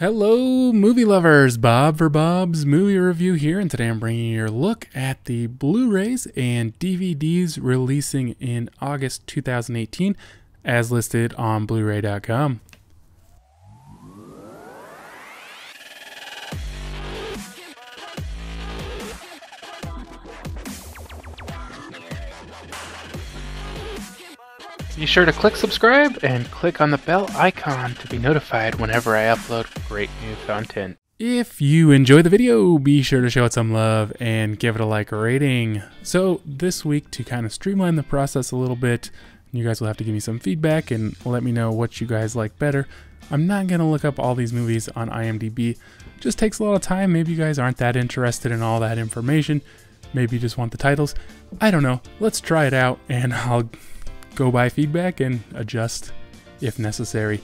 Hello, movie lovers! Bob for Bob's Movie Review here, and today I'm bringing you a look at the Blu rays and DVDs releasing in August 2018 as listed on Blu ray.com. Be sure to click subscribe and click on the bell icon to be notified whenever I upload great new content. If you enjoy the video, be sure to show it some love and give it a like rating. So this week, to kind of streamline the process a little bit, you guys will have to give me some feedback and let me know what you guys like better. I'm not going to look up all these movies on IMDb. Just takes a lot of time. Maybe you guys aren't that interested in all that information. Maybe you just want the titles. I don't know. Let's try it out and I'll go by feedback and adjust if necessary.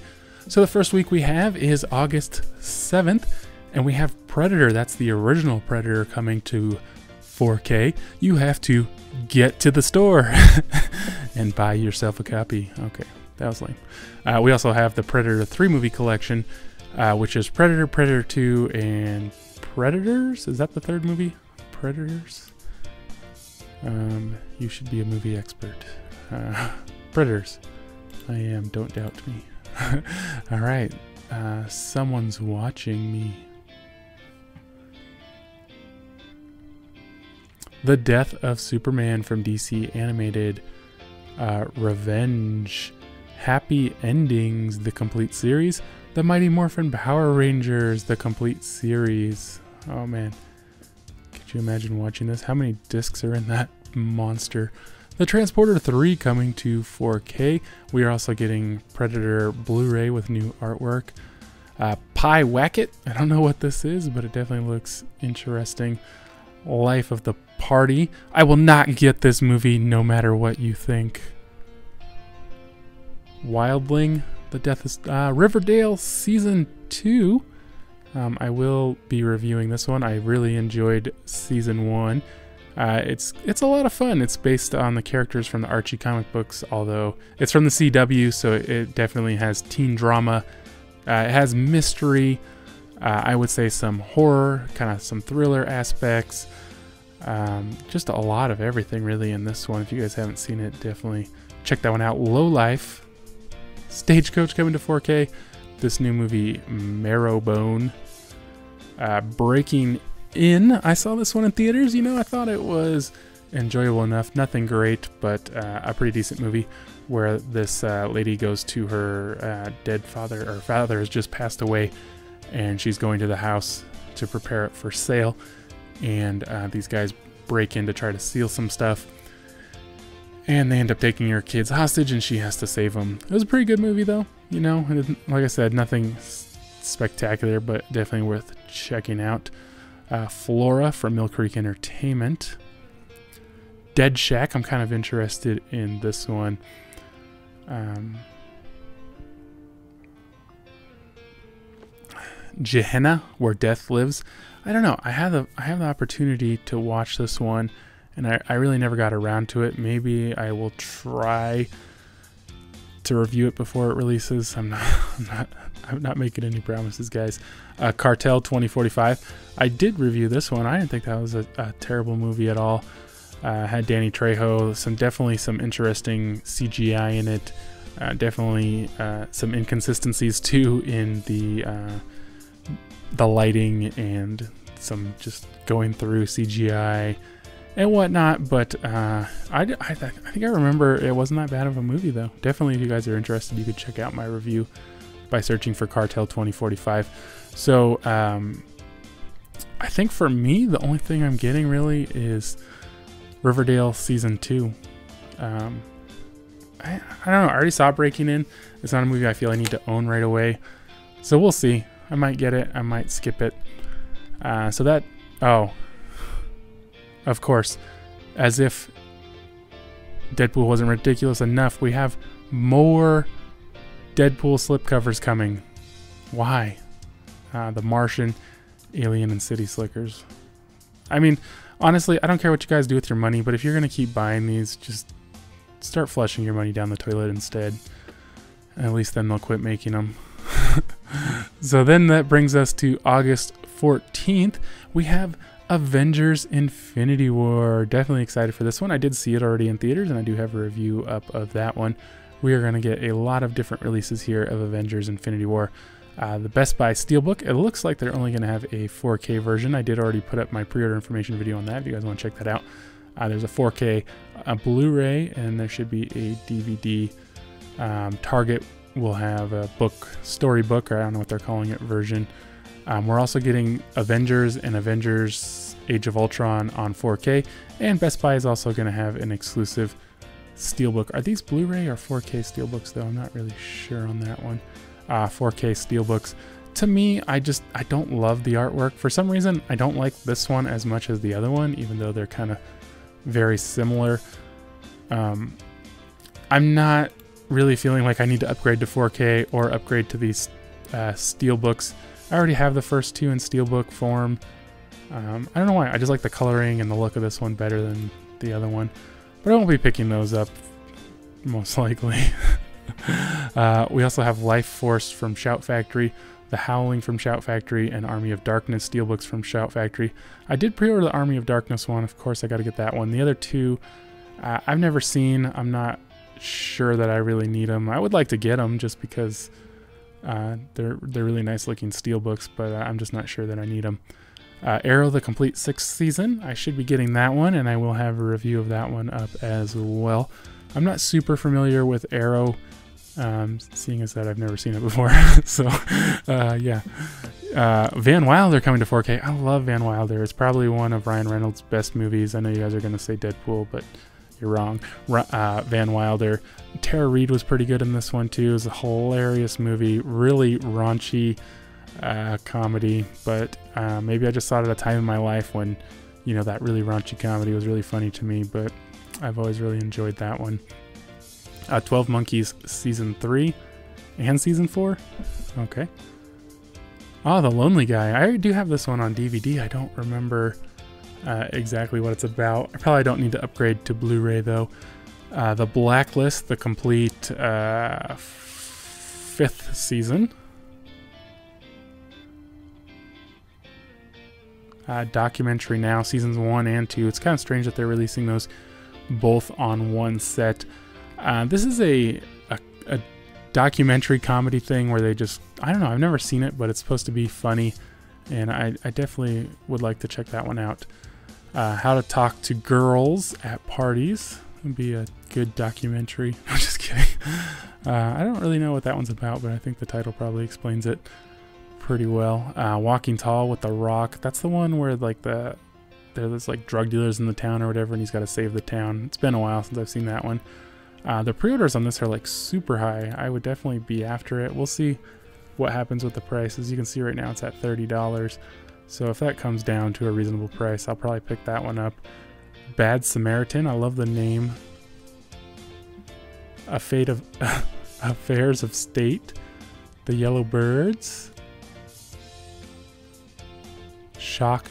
So the first week we have is August 7th, and we have Predator. That's the original Predator coming to 4K. You have to get to the store and buy yourself a copy. Okay, that was lame. Uh, we also have the Predator 3 movie collection, uh, which is Predator, Predator 2, and Predators. Is that the third movie? Predators? Um, you should be a movie expert. Uh, Predators. I am, don't doubt me. Alright, uh, someone's watching me. The Death of Superman from DC Animated uh, Revenge. Happy Endings, the complete series. The Mighty Morphin Power Rangers, the complete series. Oh man. Could you imagine watching this? How many discs are in that monster? The Transporter 3 coming to 4K. We are also getting Predator Blu-ray with new artwork. Uh, Pyewacket. I don't know what this is, but it definitely looks interesting. Life of the Party. I will not get this movie no matter what you think. Wildling. The Death is uh, Riverdale Season 2. Um, I will be reviewing this one. I really enjoyed Season 1. Uh, it's it's a lot of fun. It's based on the characters from the Archie comic books, although it's from the CW, so it definitely has teen drama. Uh, it has mystery. Uh, I would say some horror, kind of some thriller aspects. Um, just a lot of everything really in this one. If you guys haven't seen it, definitely check that one out. Low Life, Stagecoach coming to 4K. This new movie, Marrowbone, uh, Breaking in. I saw this one in theaters. You know, I thought it was enjoyable enough. Nothing great, but uh, a pretty decent movie where this uh, lady goes to her uh, dead father, or father has just passed away, and she's going to the house to prepare it for sale. And uh, these guys break in to try to steal some stuff. And they end up taking her kids hostage, and she has to save them. It was a pretty good movie, though. You know, like I said, nothing spectacular, but definitely worth checking out uh, Flora from Mill Creek Entertainment. Dead Shack, I'm kind of interested in this one. Um, Gehenna, where death lives. I don't know. I have the I have the opportunity to watch this one, and I, I really never got around to it. Maybe I will try to review it before it releases. I'm not I'm not I'm not making any promises, guys. Uh, Cartel 2045. I did review this one. I didn't think that was a, a terrible movie at all. Uh, had Danny Trejo, some definitely some interesting CGI in it. Uh, definitely uh, some inconsistencies too in the uh, the lighting and some just going through CGI and whatnot. But uh, I, I, I, think I remember it wasn't that bad of a movie, though. Definitely, if you guys are interested, you could check out my review by searching for Cartel 2045. So, um, I think for me, the only thing I'm getting really is Riverdale Season 2. Um, I, I don't know. I already saw Breaking In. It's not a movie I feel I need to own right away. So we'll see. I might get it. I might skip it. Uh, so that. Oh, of course, as if Deadpool wasn't ridiculous enough, we have more Deadpool slipcovers coming. Why? Uh, the Martian, Alien, and City Slickers. I mean, honestly, I don't care what you guys do with your money, but if you're going to keep buying these, just start flushing your money down the toilet instead. At least then they'll quit making them. so then that brings us to August 14th. We have Avengers Infinity War. Definitely excited for this one. I did see it already in theaters, and I do have a review up of that one. We are going to get a lot of different releases here of Avengers Infinity War. Uh, the Best Buy Steelbook, it looks like they're only going to have a 4K version. I did already put up my pre order information video on that if you guys want to check that out. Uh, there's a 4K a Blu ray, and there should be a DVD. Um, Target will have a book, storybook, or I don't know what they're calling it, version. Um, we're also getting Avengers and Avengers Age of Ultron on 4K, and Best Buy is also going to have an exclusive Steelbook. Are these Blu ray or 4K Steelbooks, though? I'm not really sure on that one uh, 4K steelbooks. To me, I just I don't love the artwork. For some reason, I don't like this one as much as the other one, even though they're kind of very similar. Um, I'm not really feeling like I need to upgrade to 4K or upgrade to these uh, steelbooks. I already have the first two in steelbook form. Um, I don't know why. I just like the coloring and the look of this one better than the other one. But I won't be picking those up, most likely. uh, we also have Life Force from Shout Factory, The Howling from Shout Factory, and Army of Darkness steelbooks from Shout Factory. I did pre-order the Army of Darkness one. Of course, I got to get that one. The other two, uh, I've never seen. I'm not sure that I really need them. I would like to get them just because uh, they're they're really nice looking steelbooks, but uh, I'm just not sure that I need them. Uh, Arrow, the complete sixth season. I should be getting that one, and I will have a review of that one up as well. I'm not super familiar with Arrow um, seeing as that I've never seen it before. so, uh, yeah. Uh, Van Wilder coming to 4K. I love Van Wilder. It's probably one of Ryan Reynolds' best movies. I know you guys are going to say Deadpool, but you're wrong. Uh, Van Wilder. Tara Reid was pretty good in this one, too. It was a hilarious movie. Really raunchy uh, comedy, but uh, maybe I just it at a time in my life when, you know, that really raunchy comedy was really funny to me, but I've always really enjoyed that one uh, 12 Monkeys Season 3 and Season 4. Okay. Oh, The Lonely Guy. I do have this one on DVD. I don't remember uh, exactly what it's about. I probably don't need to upgrade to Blu ray though. Uh, the Blacklist, the complete uh, fifth season. Uh, documentary now, seasons one and two. It's kind of strange that they're releasing those both on one set. Uh, this is a, a, a documentary comedy thing where they just I don't know I've never seen it, but it's supposed to be funny, and I, I definitely would like to check that one out. Uh, how to talk to girls at parties would be a good documentary. I'm just kidding. Uh, I don't really know what that one's about, but I think the title probably explains it pretty well. Uh, Walking Tall with The Rock. That's the one where like the there's like drug dealers in the town or whatever, and he's got to save the town. It's been a while since I've seen that one. Uh, the pre-orders on this are like super high. I would definitely be after it. We'll see what happens with the price. As you can see right now, it's at $30. So if that comes down to a reasonable price, I'll probably pick that one up. Bad Samaritan, I love the name. A Fate of Affairs of State. The Yellow Birds. Shock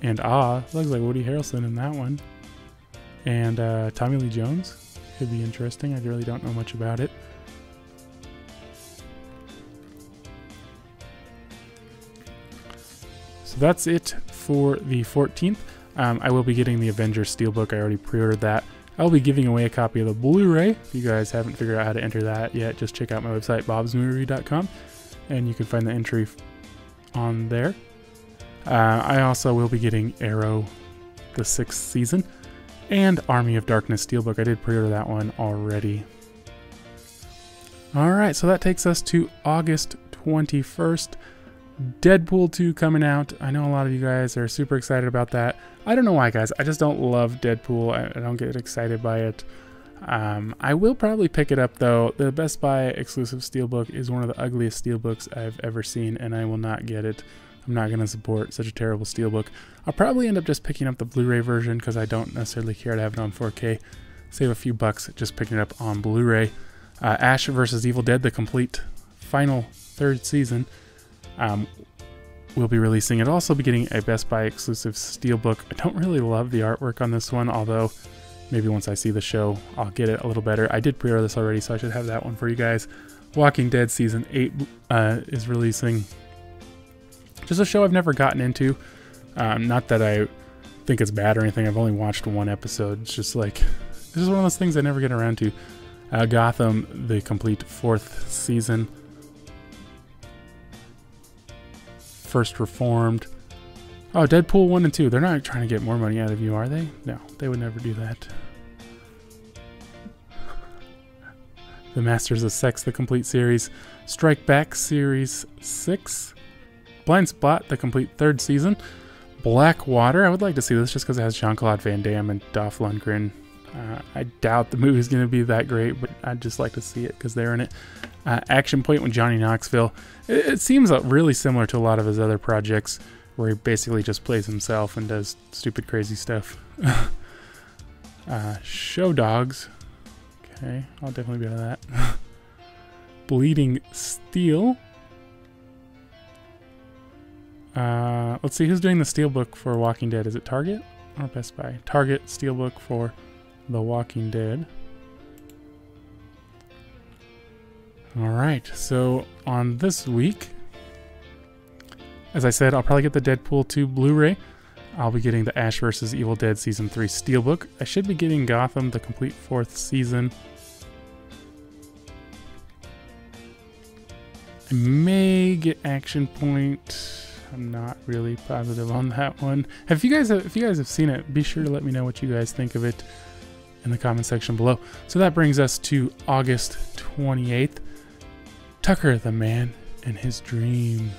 and Awe. Looks like Woody Harrelson in that one. And uh, Tommy Lee Jones could be interesting. I really don't know much about it. So that's it for the 14th. Um, I will be getting the Avengers Steelbook. I already pre-ordered that. I'll be giving away a copy of the Blu-ray. If you guys haven't figured out how to enter that yet, just check out my website, bobsmoviereview.com, and you can find the entry on there. Uh, I also will be getting Arrow, the sixth season and Army of Darkness Steelbook. I did pre-order that one already. Alright, so that takes us to August 21st. Deadpool 2 coming out. I know a lot of you guys are super excited about that. I don't know why, guys. I just don't love Deadpool. I, I don't get excited by it. Um, I will probably pick it up, though. The Best Buy exclusive Steelbook is one of the ugliest Steelbooks I've ever seen, and I will not get it. I'm not going to support such a terrible steelbook. I'll probably end up just picking up the Blu-ray version because I don't necessarily care to have it on 4K. Save a few bucks just picking it up on Blu-ray. Uh, Ash vs. Evil Dead, the complete final third season, um, will be releasing. It'll also be getting a Best Buy exclusive steelbook. I don't really love the artwork on this one, although maybe once I see the show, I'll get it a little better. I did pre-order this already, so I should have that one for you guys Walking Dead season eight uh, is releasing. Just a show I've never gotten into. Um, not that I think it's bad or anything. I've only watched one episode. It's just like this is one of those things I never get around to. Uh, Gotham, the complete fourth season. First Reformed. Oh, Deadpool 1 and 2. They're not trying to get more money out of you, are they? No, they would never do that. The Masters of Sex, the complete series. Strike Back Series 6. Blind Spot, the complete third season. Blackwater. I would like to see this just because it has Jean Claude Van Damme and Dolph Lundgren. Uh, I doubt the movie's going to be that great, but I'd just like to see it because they're in it. Uh, Action Point with Johnny Knoxville. It, it seems uh, really similar to a lot of his other projects where he basically just plays himself and does stupid, crazy stuff. uh, Show Dogs. Okay, I'll definitely be out of that. Bleeding Steel. Uh, let's see who's doing the steelbook for Walking Dead. Is it Target or Best Buy? Target steelbook for The Walking Dead. All right, so on this week, as I said, I'll probably get the Deadpool 2 Blu ray. I'll be getting the Ash vs. Evil Dead Season 3 Steelbook. I should be getting Gotham, the complete fourth season. I may get Action Point. I'm not really positive on that one. Have you guys if you guys have seen it, be sure to let me know what you guys think of it in the comment section below. So that brings us to August 28th. Tucker the Man and His Dream.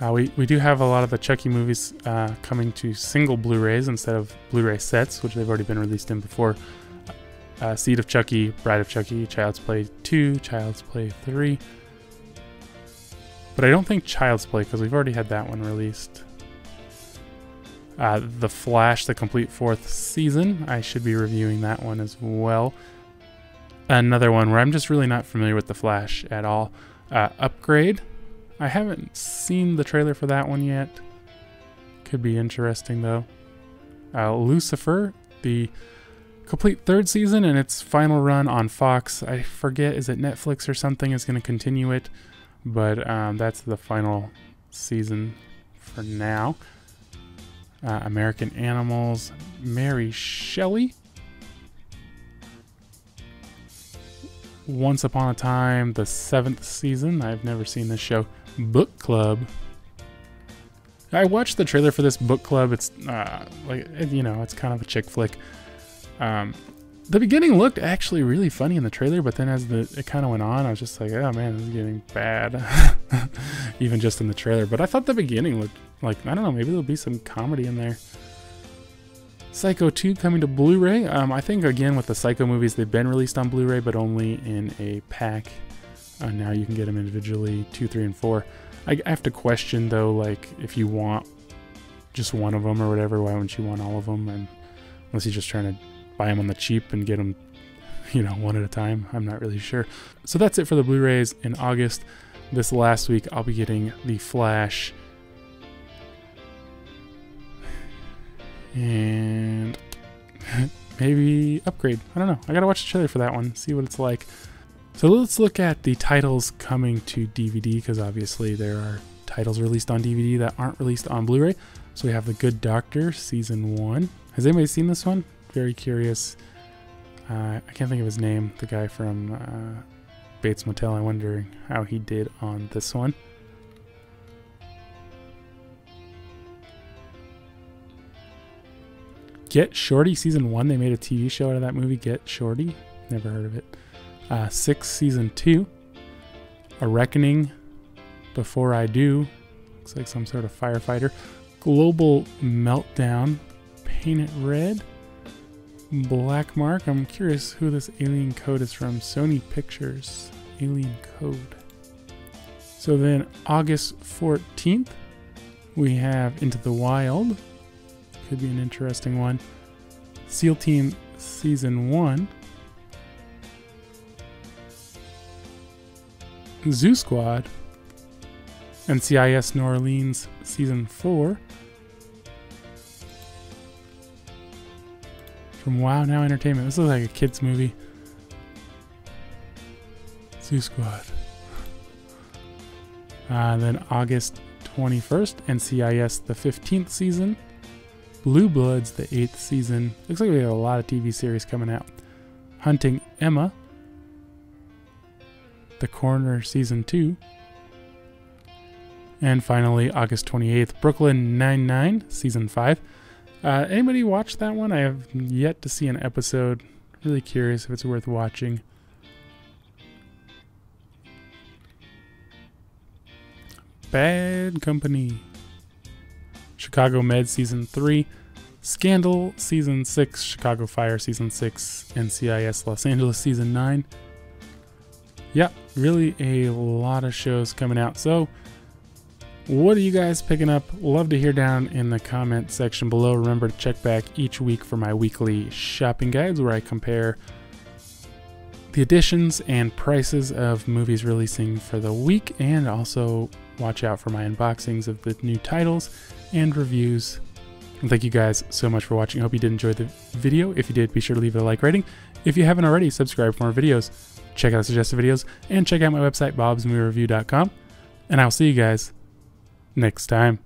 Uh, we, we do have a lot of the Chucky movies uh, coming to single Blu-rays instead of Blu-ray sets, which they've already been released in before. Uh, Seed of Chucky, Bride of Chucky, Child's Play 2, Child's Play 3. But I don't think Child's Play, because we've already had that one released. Uh, the Flash, the complete fourth season. I should be reviewing that one as well. Another one where I'm just really not familiar with the Flash at all. Uh, Upgrade. I haven't seen the trailer for that one yet. Could be interesting though. Uh, Lucifer, the complete third season and its final run on Fox. I forget, is it Netflix or something is going to continue it, but um, that's the final season for now. Uh, American Animals, Mary Shelley. Once Upon a Time, the seventh season. I've never seen this show. Book Club. I watched the trailer for this book club. It's uh, like you know, it's kind of a chick flick. Um, the beginning looked actually really funny in the trailer, but then as the it kind of went on, I was just like, oh man, this is getting bad, even just in the trailer. But I thought the beginning looked like I don't know, maybe there'll be some comedy in there. Psycho 2 coming to Blu-ray. Um, I think again with the Psycho movies, they've been released on Blu-ray, but only in a pack. Uh, now you can get them individually, two, three, and four. I, I have to question though, like if you want just one of them or whatever, why wouldn't you want all of them? And unless you're just trying to buy them on the cheap and get them, you know, one at a time. I'm not really sure. So that's it for the Blu-rays in August. This last week, I'll be getting the Flash. And maybe upgrade. I don't know. I gotta watch the trailer for that one, see what it's like. So let's look at the titles coming to DVD because obviously there are titles released on DVD that aren't released on Blu-ray. So we have The Good Doctor season one. Has anybody seen this one? Very curious. Uh, I can't think of his name. The guy from uh, Bates Motel. I'm wondering how he did on this one. Get Shorty season one. They made a TV show out of that movie. Get Shorty. Never heard of it. Uh, six season two. A Reckoning. Before I Do. Looks like some sort of firefighter. Global Meltdown. Paint It Red. Black Mark. I'm curious who this alien code is from. Sony Pictures. Alien Code. So then August 14th, we have Into the Wild. Could be an interesting one. SEAL Team Season 1. Zoo Squad. NCIS New Orleans Season 4. From Wow Now Entertainment. This looks like a kid's movie. Zoo Squad. Uh, then August 21st, NCIS the 15th season. Blue Bloods the 8th season. Looks like we have a lot of TV series coming out. Hunting Emma. The Coroner season 2. And finally, August 28th, Brooklyn Nine-Nine season 5. Uh, anybody watch that one? I have yet to see an episode. Really curious if it's worth watching. Bad Company. Chicago Med Season 3. Scandal Season 6. Chicago Fire Season 6. NCIS Los Angeles Season 9. Yep, really a lot of shows coming out. So, what are you guys picking up? Love to hear down in the comment section below. Remember to check back each week for my weekly shopping guides where I compare the additions and prices of movies releasing for the week and also watch out for my unboxings of the new titles and reviews. And thank you guys so much for watching. I hope you did enjoy the video. If you did, be sure to leave it a like rating. If you haven't already, subscribe for more videos. Check out suggested videos and check out my website, bobsmoviereview.com. And I'll see you guys next time.